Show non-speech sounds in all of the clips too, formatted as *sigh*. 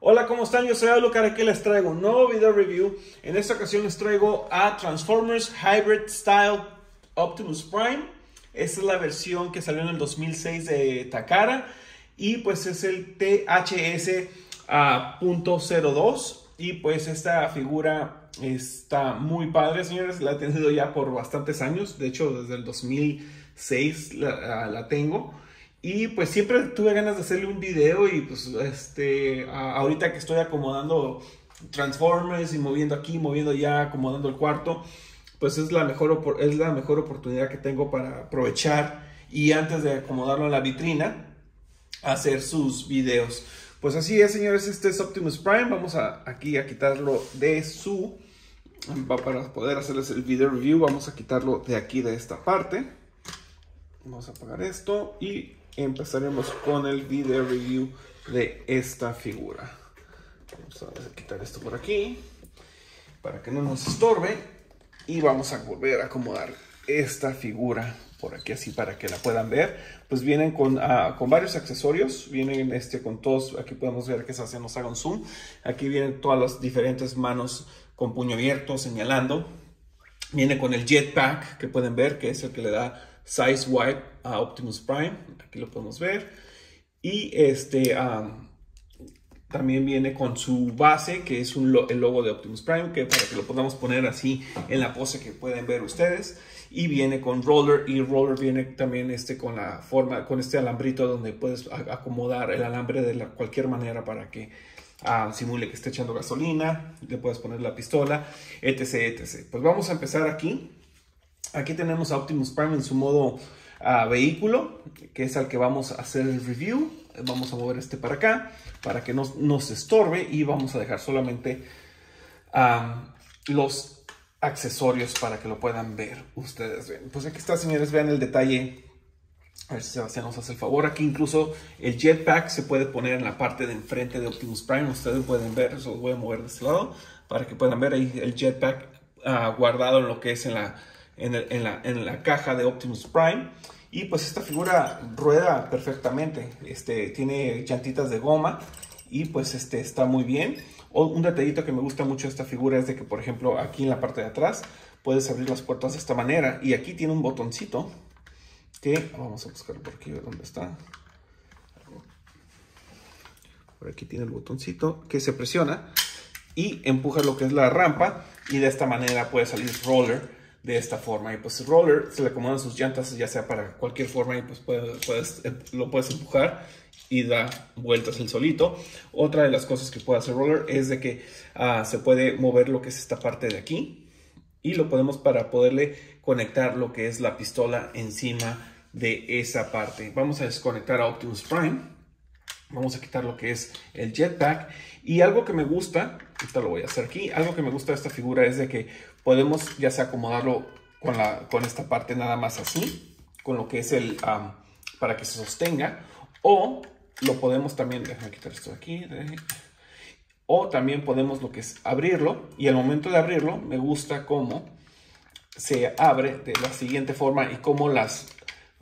Hola, ¿cómo están? Yo soy Lucar, aquí les traigo un nuevo video review. En esta ocasión les traigo a Transformers Hybrid Style Optimus Prime. Esta es la versión que salió en el 2006 de Takara y pues es el THS .02 y pues esta figura está muy padre, señores. La he tenido ya por bastantes años, de hecho desde el 2006 la, la tengo. Y pues siempre tuve ganas de hacerle un video y pues este, ahorita que estoy acomodando Transformers y moviendo aquí, moviendo allá, acomodando el cuarto, pues es la mejor, es la mejor oportunidad que tengo para aprovechar y antes de acomodarlo en la vitrina, hacer sus videos. Pues así es, señores, este es Optimus Prime. Vamos a, aquí a quitarlo de su... Para poder hacerles el video review, vamos a quitarlo de aquí, de esta parte. Vamos a apagar esto y empezaremos con el video review de esta figura. Vamos a quitar esto por aquí para que no nos estorbe y vamos a volver a acomodar esta figura por aquí así para que la puedan ver. Pues vienen con, uh, con varios accesorios, vienen este, con todos, aquí podemos ver que se hace, nos haga un zoom. Aquí vienen todas las diferentes manos con puño abierto señalando. Viene con el jetpack que pueden ver, que es el que le da size wide a Optimus Prime. Aquí lo podemos ver. Y este um, también viene con su base, que es el logo de Optimus Prime, que para que lo podamos poner así en la pose que pueden ver ustedes. Y viene con roller, y roller viene también este con la forma, con este alambrito donde puedes acomodar el alambre de cualquier manera para que uh, simule que esté echando gasolina, le puedes poner la pistola, etc, etc. Pues vamos a empezar aquí. Aquí tenemos a Optimus Prime en su modo uh, vehículo, que es al que vamos a hacer el review. Vamos a mover este para acá para que no nos estorbe y vamos a dejar solamente los accesorios para que lo puedan ver ustedes. Pues aquí está, señores, vean el detalle. A ver si Sebastián nos hace el favor. Aquí incluso el jetpack se puede poner en la parte de enfrente de Optimus Prime. Ustedes pueden ver, eso lo voy a mover de este lado para que puedan ver ahí el jetpack uh, guardado en lo que es en la, en, el, en, la, en la caja de Optimus Prime. Y pues esta figura rueda perfectamente. Este, tiene llantitas de goma y pues este, está muy bien. O un detallito que me gusta mucho de esta figura es de que, por ejemplo, aquí en la parte de atrás puedes abrir las puertas de esta manera. Y aquí tiene un botoncito que, vamos a buscar por aquí, ¿dónde está? Por aquí tiene el botoncito que se presiona y empuja lo que es la rampa. Y de esta manera puede salir roller de esta forma. Y pues roller se le acomodan sus llantas ya sea para cualquier forma y pues puedes, lo puedes empujar y da vueltas el solito. Otra de las cosas que puede hacer roller es de que uh, se puede mover lo que es esta parte de aquí y lo podemos para poderle conectar lo que es la pistola encima de esa parte. Vamos a desconectar a Optimus Prime. Vamos a quitar lo que es el jetpack. Y algo que me gusta, esto lo voy a hacer aquí, algo que me gusta de esta figura es de que podemos ya sea acomodarlo con, la, con esta parte nada más así, con lo que es el, para que se sostenga, o lo podemos también, déjame quitar esto de aquí, o también podemos lo que es abrirlo, y al momento de abrirlo me gusta cómo se abre de la siguiente forma y cómo las,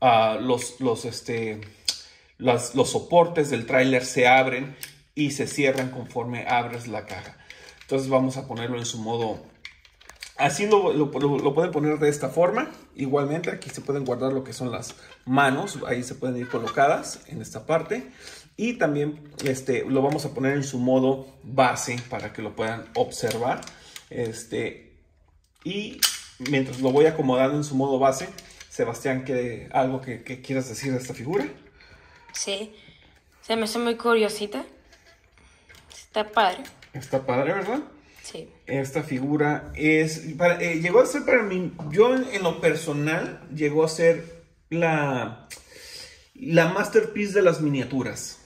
uh, los, los, este, las, los soportes del tráiler se abren y se cierran conforme abres la caja. Entonces vamos a ponerlo en su modo... Así lo, lo, lo, pueden poner de esta forma. Igualmente aquí se pueden guardar lo que son las manos. Ahí se pueden ir colocadas en esta parte. Y también este, lo vamos a poner en su modo base para que lo puedan observar. Este, y mientras lo voy acomodando en su modo base, Sebastián, ¿qué, ¿algo que, que quieras decir de esta figura? Sí, se me hace muy curiosita. Está padre. Está padre, ¿verdad? Sí. Esta figura es. Para, eh, llegó a ser para mí. Yo, en, en, lo personal, llegó a ser la. La masterpiece de las miniaturas.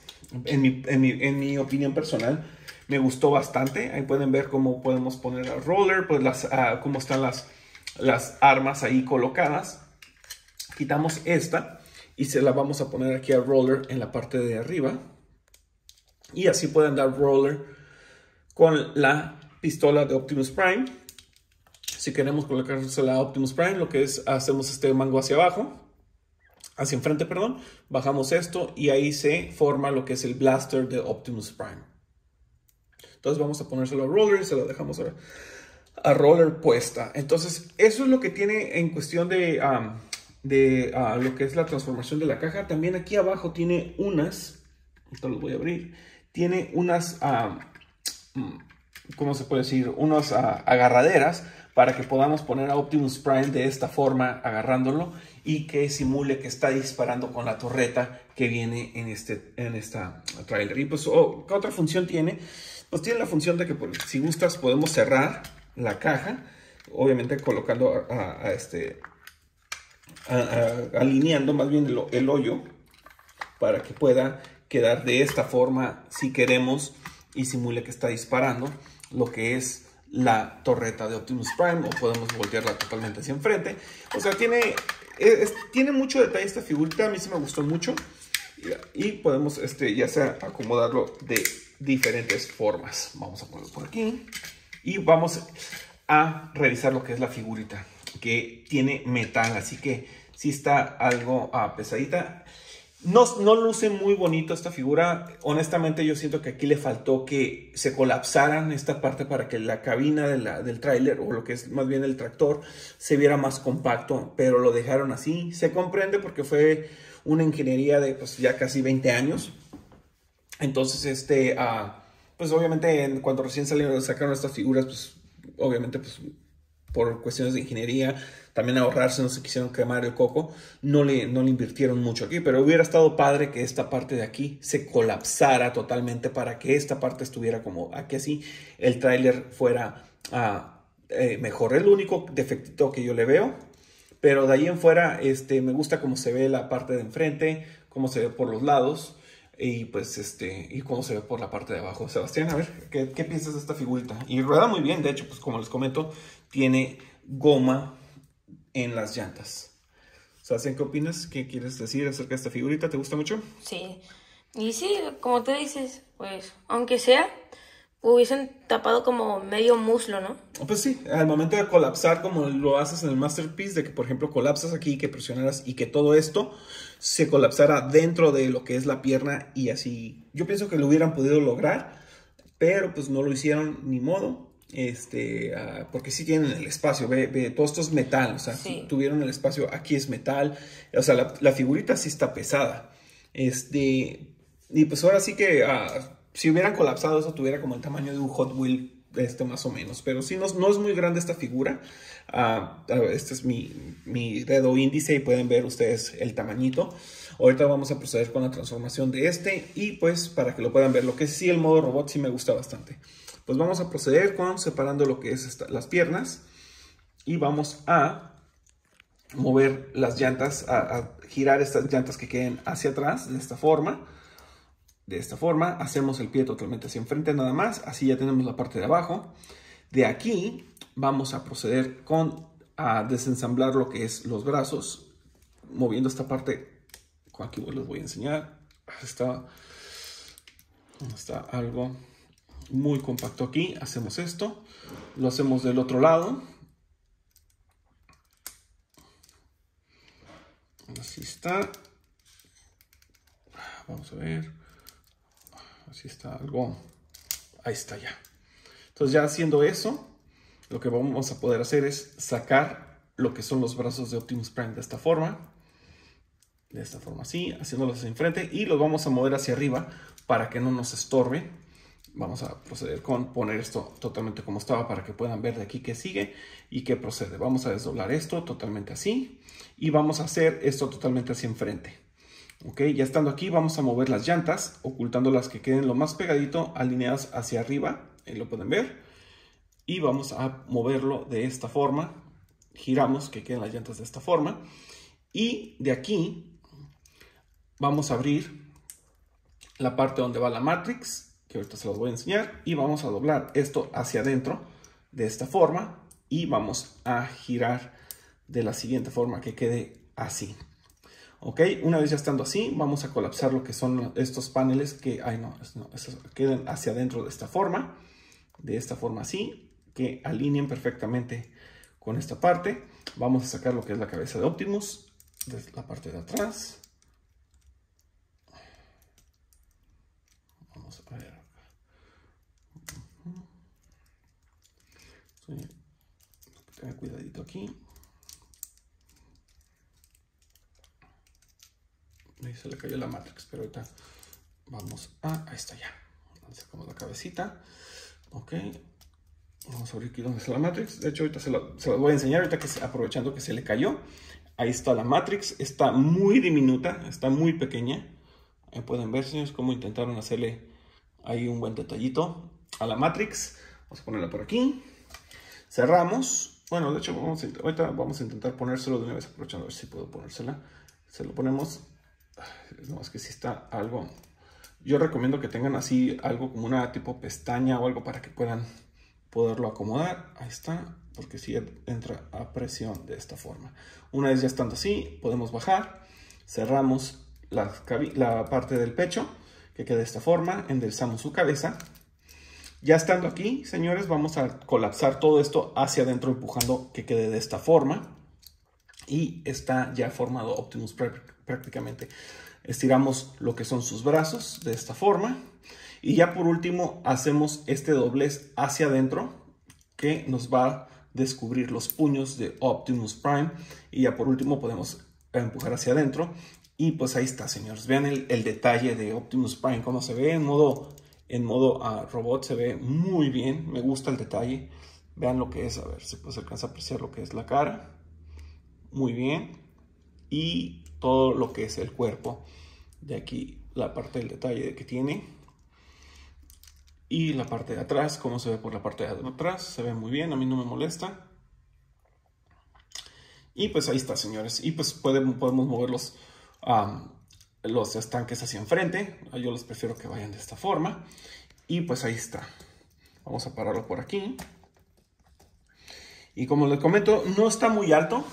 En mi, en mi, en mi opinión personal. Me gustó bastante. Ahí pueden ver cómo podemos poner al roller. Pues las, uh, cómo están las, las armas ahí colocadas. Quitamos esta. Y se la vamos a poner aquí al roller en la parte de arriba. Y así pueden dar roller con la pistola de Optimus Prime. Si queremos colocarse la Optimus Prime, lo que es, hacemos este mango hacia abajo, hacia enfrente, perdón, bajamos esto y ahí se forma lo que es el blaster de Optimus Prime. Entonces vamos a ponérselo a roller y se lo dejamos a, a roller puesta. Entonces eso es lo que tiene en cuestión de, de ah, lo que es la transformación de la caja. También aquí abajo tiene unas, esto lo voy a abrir, tiene unas, mm, ¿cómo se puede decir? Unas ah, agarraderas para que podamos poner a Optimus Prime de esta forma agarrándolo y que simule que está disparando con la torreta que viene en, este, en esta trailer. Y pues, oh, ¿qué otra función tiene? Pues tiene la función de que pues, si gustas podemos cerrar la caja, obviamente colocando a, este, alineando más bien el, el hoyo para que pueda quedar de esta forma si queremos y simule que está disparando lo que es la torreta de Optimus Prime o podemos voltearla totalmente hacia enfrente. O sea, tiene, tiene mucho detalle esta figurita, a mí sí me gustó mucho. Y, podemos este, ya sea acomodarlo de diferentes formas. Vamos a ponerlo por aquí. Y vamos a revisar lo que es la figurita, que tiene metal, así que sí está algo ah, pesadita. No, no luce muy bonito esta figura. Honestamente, yo siento que aquí le faltó que se colapsaran esta parte para que la cabina del tráiler, o lo que es más bien el tractor, se viera más compacto, pero lo dejaron así. Se comprende porque fue una ingeniería de pues, ya casi 20 años. Entonces, este, uh, pues obviamente, cuando recién salieron, sacaron estas figuras, pues obviamente, pues por cuestiones de ingeniería, también ahorrarse, no se quisieron quemar el coco, no le, no le invirtieron mucho aquí, pero hubiera estado padre que esta parte de aquí se colapsara totalmente para que esta parte estuviera como aquí así, el tráiler fuera ah, eh, mejor. El único defectito que yo le veo, pero de ahí en fuera este, me gusta cómo se ve la parte de enfrente, cómo se ve por los lados y pues este y cómo se ve por la parte de abajo. Sebastián, a ver, ¿qué, ¿qué, piensas de esta figurita? Y rueda muy bien, de hecho, pues como les comento, tiene goma en las llantas. Sebastián, ¿qué opinas? ¿Qué quieres decir acerca de esta figurita? ¿Te gusta mucho? Sí. Y sí, como tú dices, pues, aunque sea, hubiesen tapado como medio muslo, ¿no? Pues sí, al momento de colapsar, como lo haces en el Masterpiece, de que por ejemplo colapsas aquí, que presionaras y que todo esto se colapsara dentro de lo que es la pierna y así. Yo pienso que lo hubieran podido lograr, pero pues no lo hicieron ni modo. Este, uh, porque sí tienen el espacio, ve, ve, todo esto es metal, o sea, sí. tuvieron el espacio, aquí es metal, o sea, la, la, figurita sí está pesada. Este, y pues ahora sí que uh, si hubieran colapsado eso tuviera como el tamaño de un Hot Wheel este más o menos, pero sí no, no es muy grande esta figura. Uh, este es mi, mi, dedo índice y pueden ver ustedes el tamañito. Ahorita vamos a proceder con la transformación de este y pues para que lo puedan ver, lo que sí el modo robot sí me gusta bastante. Pues vamos a proceder con separando lo que es las piernas y vamos a mover las llantas, a girar estas llantas que queden hacia atrás de esta forma de esta forma. Hacemos el pie totalmente hacia enfrente nada más. Así ya tenemos la parte de abajo. De aquí vamos a proceder con a desensamblar lo que es los brazos. Moviendo esta parte. Aquí les voy a enseñar. Está, está algo muy compacto aquí. Hacemos esto. Lo hacemos del otro lado. Así está. Vamos a ver. Así está algo. Ahí está ya. Entonces ya haciendo eso, lo que vamos a poder hacer es sacar lo que son los brazos de Optimus Prime de esta forma. De esta forma así, haciéndolos hacia enfrente. Y los vamos a mover hacia arriba para que no nos estorbe. Vamos a proceder con poner esto totalmente como estaba para que puedan ver de aquí que sigue y que procede. Vamos a desdoblar esto totalmente así. Y vamos a hacer esto totalmente hacia enfrente. Ok, ya estando aquí vamos a mover las llantas, ocultando las que queden lo más pegadito, alineadas hacia arriba, ahí lo pueden ver. Y vamos a moverlo de esta forma, giramos que queden las llantas de esta forma. Y de aquí vamos a abrir la parte donde va la matrix, que ahorita se los voy a enseñar. Y vamos a doblar esto hacia adentro de esta forma y vamos a girar de la siguiente forma que quede así. ¿Ok? Una vez ya estando así, vamos a colapsar lo que son estos paneles que, ay no, no quedan hacia adentro de esta forma, de esta forma así, que alineen perfectamente con esta parte. Vamos a sacar lo que es la cabeza de Optimus, de la parte de atrás. Vamos a ver. Cuidadito aquí. Se le cayó la Matrix, pero ahorita vamos a... Ahí está ya. Sacamos la cabecita. Ok. Vamos a abrir aquí donde está la Matrix. De hecho, ahorita se lo, voy a enseñar, ahorita que aprovechando que se le cayó. Ahí está la Matrix. Está muy diminuta, está muy pequeña. Ahí pueden ver, señores, cómo intentaron hacerle ahí un buen detallito a la Matrix. Vamos a ponerla por aquí. Cerramos. Bueno, de hecho, ahorita vamos a intentar ponérselo de una vez, aprovechando a ver si puedo ponérsela. Se lo ponemos. No, es que si está algo... Yo recomiendo que tengan así algo como una tipo pestaña o algo para que puedan poderlo acomodar. Ahí está, porque si entra a presión de esta forma. Una vez ya estando así, podemos bajar. Cerramos la, parte del pecho, que quede de esta forma. Enderezamos su cabeza. Ya estando aquí, señores, vamos a colapsar todo esto hacia adentro, empujando que quede de esta forma. Y está ya formado Optimus prácticamente. Estiramos lo que son sus brazos de esta forma. Y ya por último hacemos este doblez hacia adentro que nos va a descubrir los puños de Optimus Prime. Y ya por último podemos empujar hacia adentro. Y pues ahí está, señores. Vean el, detalle de Optimus Prime, cómo se ve en modo, en modo ah, robot. Se ve muy bien. Me gusta el detalle. Vean lo que es. A ver si se alcanza a apreciar lo que es la cara. Muy bien. Y todo lo que es el cuerpo. De aquí la parte del detalle que tiene. Y la parte de atrás, como se ve por la parte de atrás, se ve muy bien, a mí no me molesta. Y pues ahí está, señores. Y pues podemos, podemos mover los, los estanques hacia enfrente. Yo los prefiero que vayan de esta forma. Y pues ahí está. Vamos a pararlo por aquí. Y como les comento, no está muy alto.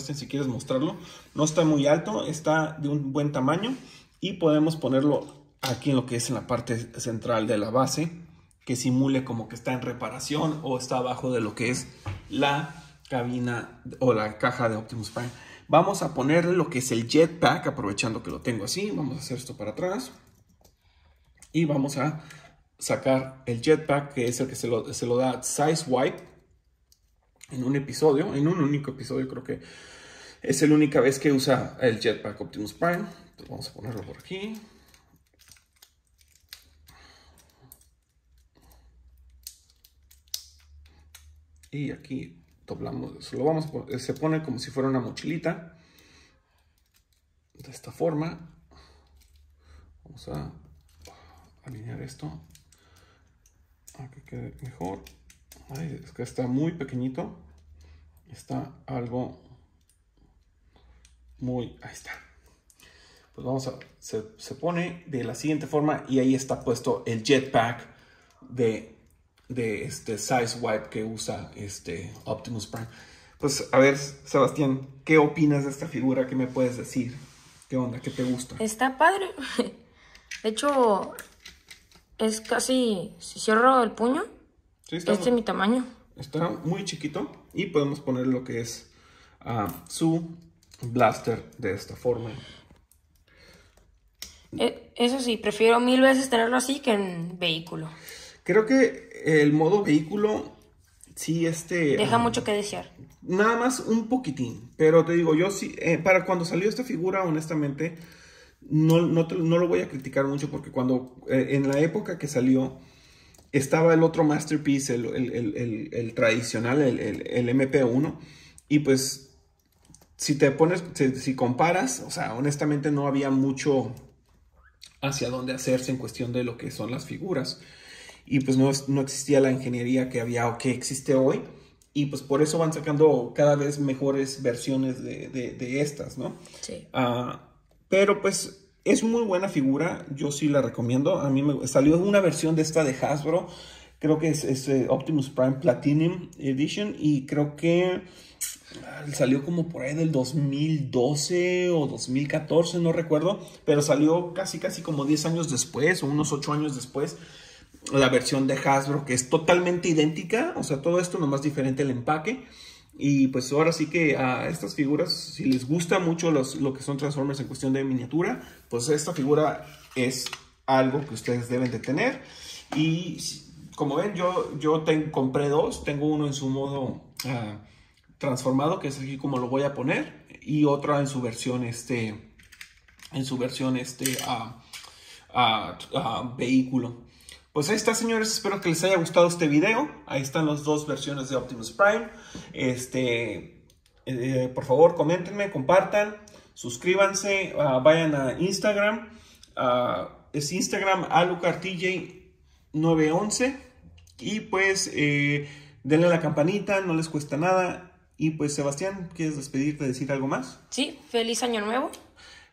Si quieres mostrarlo. No está muy alto, está de un buen tamaño. Y podemos ponerlo aquí en lo que es en la parte central de la base, que simule como que está en reparación o está abajo de lo que es la cabina o la caja de Optimus Prime. Vamos a ponerle lo que es el jetpack, aprovechando que lo tengo así. Vamos a hacer esto para atrás. Y vamos a sacar el jetpack, que es el que se lo, se lo da Size Wipe en un episodio, en un único episodio creo que es la única vez que usa el jetpack Optimus Prime. Entonces vamos a ponerlo por aquí. y aquí doblamos, lo vamos se pone como si fuera una mochilita de esta forma vamos a alinear esto a que quede mejor es que está muy pequeñito está algo muy ahí está pues vamos a se, se pone de la siguiente forma y ahí está puesto el jetpack de de este size wipe que usa este Optimus Prime. Pues a ver, Sebastián, ¿qué opinas de esta figura? ¿Qué me puedes decir? ¿Qué onda? ¿Qué te gusta? Está padre. *laughs* De hecho, es casi, si cierro el puño, este es mi tamaño. Está muy chiquito y podemos poner lo que es ah, su blaster de esta forma. Eh, eso sí, prefiero mil veces tenerlo así que en vehículo. Creo que el modo vehículo sí este... Deja mucho que desear. Nada más un poquitín, pero te digo, yo sí, eh, para cuando salió esta figura, honestamente, no, no, lo voy a criticar mucho porque cuando, eh, en la época que salió, estaba el otro Masterpiece, el, tradicional, el, MP1, y pues, si te pones, si comparas, o sea, honestamente no había mucho hacia dónde hacerse en cuestión de lo que son las figuras y pues no, no existía la ingeniería que había o que existe hoy. Y pues por eso van sacando cada vez mejores versiones de, de, estas, ¿no? Sí. Ah, pero pues es muy buena figura, yo sí la recomiendo. A mí me salió una versión de esta de Hasbro, creo que es, eh, Optimus Prime Platinum Edition y creo que ah, salió como por ahí del 2012 o 2014, no recuerdo, pero salió casi casi como 10 años después o unos 8 años después la versión de Hasbro que es totalmente idéntica, o sea, todo esto nomás diferente el empaque. Y pues ahora sí que a estas figuras, si les gusta mucho los, lo que son Transformers en cuestión de miniatura, pues esta figura es algo que ustedes deben de tener. Y como ven, yo, yo compré dos, tengo uno en su modo uh, transformado, que es aquí como lo voy a poner, y otra en su versión, este, en su versión, este, vehículo. Pues ahí está, señores. Espero que les haya gustado este video. Ahí están las dos versiones de Optimus Prime. Este, eh, por favor, coméntenme, compartan, suscríbanse, ah, vayan a Instagram. Uh, es Instagram alucartj911. Y pues eh, denle a la campanita, no les cuesta nada. Y pues Sebastián, ¿quieres despedirte, decir algo más? Sí, feliz año nuevo.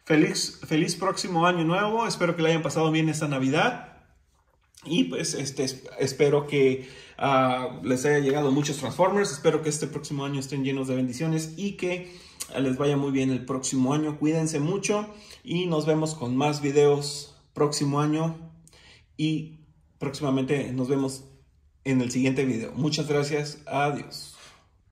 Feliz, feliz próximo año nuevo. Espero que le hayan pasado bien esta Navidad. Y pues este, espero que ah, les haya llegado muchos Transformers. Espero que este próximo año estén llenos de bendiciones y que les vaya muy bien el próximo año. Cuídense mucho y nos vemos con más videos próximo año. Y próximamente nos vemos en el siguiente video. Muchas gracias. Adiós.